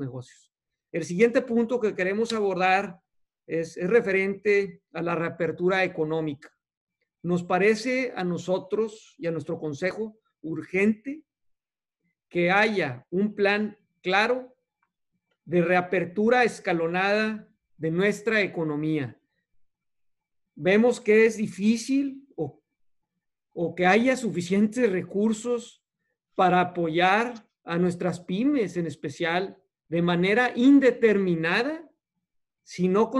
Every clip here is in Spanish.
negocios. El siguiente punto que queremos abordar es, referente a la reapertura económica. Nos parece a nosotros y a nuestro consejo urgente que haya un plan claro de reapertura escalonada de nuestra economía. Vemos que es difícil o que haya suficientes recursos para apoyar a nuestras pymes en especial de manera indeterminada si no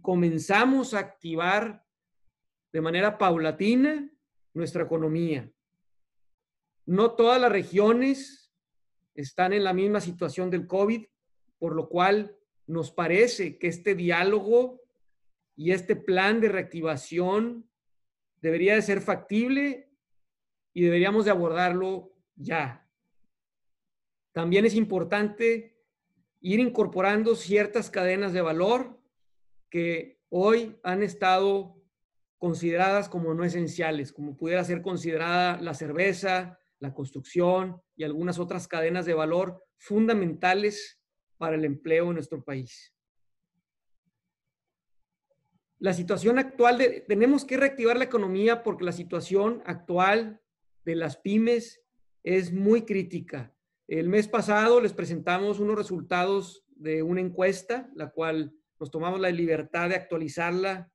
comenzamos a activar de manera paulatina nuestra economía. No todas las regiones están en la misma situación del COVID, por lo cual nos parece que este diálogo y este plan de reactivación debería de ser factible y deberíamos de abordarlo ya. También es importante ir incorporando ciertas cadenas de valor que hoy han estado consideradas como no esenciales, como pudiera ser considerada la cerveza, la construcción y algunas otras cadenas de valor fundamentales para el empleo en nuestro país. La situación actual, de, tenemos que reactivar la economía porque la situación actual de las pymes es muy crítica. El mes pasado les presentamos unos resultados de una encuesta, la cual nos tomamos la libertad de actualizarla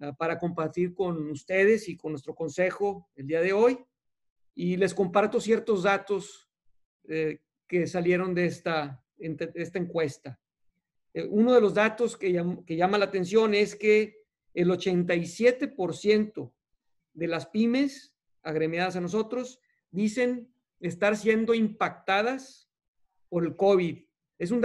uh, para compartir con ustedes y con nuestro consejo el día de hoy. Y les comparto ciertos datos eh, que salieron de esta, esta encuesta. Eh, uno de los datos que, llam que llama la atención es que el 87% de las pymes agremiadas a nosotros dicen estar siendo impactadas por el COVID. Es un